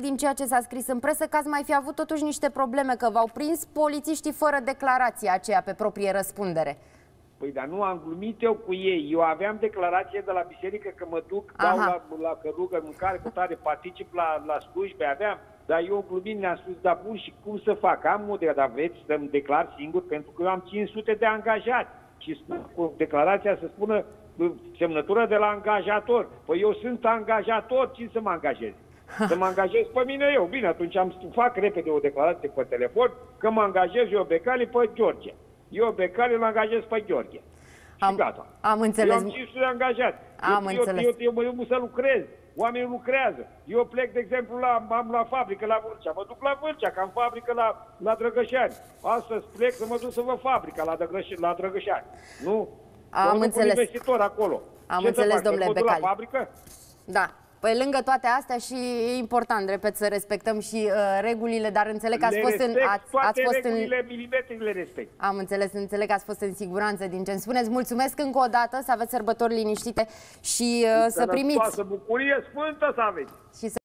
din ceea ce s-a scris în presă că ați mai fi avut totuși niște probleme, că v-au prins polițiștii fără declarație aceea pe proprie răspundere. Păi, dar nu am glumit eu cu ei. Eu aveam declarație de la biserică că mă duc, dau Aha. la, la cărugă, mâncare cu tare, particip la, la slujbe, aveam. Dar eu glumit ne-am spus, da bun, și cum să fac? Am o de dar aveți să-mi declar singur, pentru că eu am 500 de angajați. Și spun, cu declarația să spună bă, semnătură de la angajator. Păi eu sunt angajator, cine să mă angajez? Să mă angajez pe mine eu. Bine, atunci am fac repede o declarație pe telefon că mă angajez eu Becali pe George. Eu Becali îl angajez pe Gheorghe. Și Am- gata. am înțeles. Eu am 500 de angajați. Am eu, înțeles. Eu, eu, eu, mă duc să lucrez. Oamenii lucrează. Eu plec, de exemplu, la, am la fabrică la Vâlcea. Mă duc la Vâlcea, că am fabrică la, la Drăgășani. Astăzi plec să mă duc să văd fabrica la, Drăgăș, la Drăgășani. Nu? Am Mă duc cu înțeles. investitor acolo. Am Ce să înțeles, fac, să domnule mă duc Becali. la fabrică? Da. Păi lângă toate astea și e important, repet, să respectăm și uh, regulile, dar înțeleg că ați Le fost în... respect, Ați, toate ați fost în regulile, milimetri le respect. am înțeles, înțeleg că ați fost în siguranță din ce îmi spuneți. Mulțumesc încă o dată, să aveți sărbători liniștite și uh, să primiți Sănătoasă, bucurie sfântă să aveți. și să